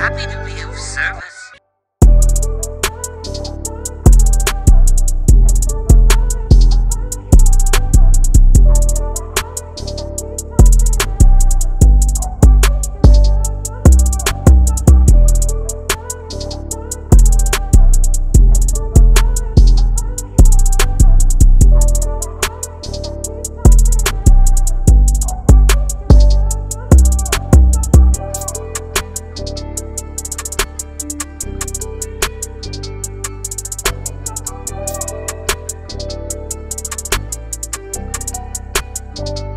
happy. to Bye.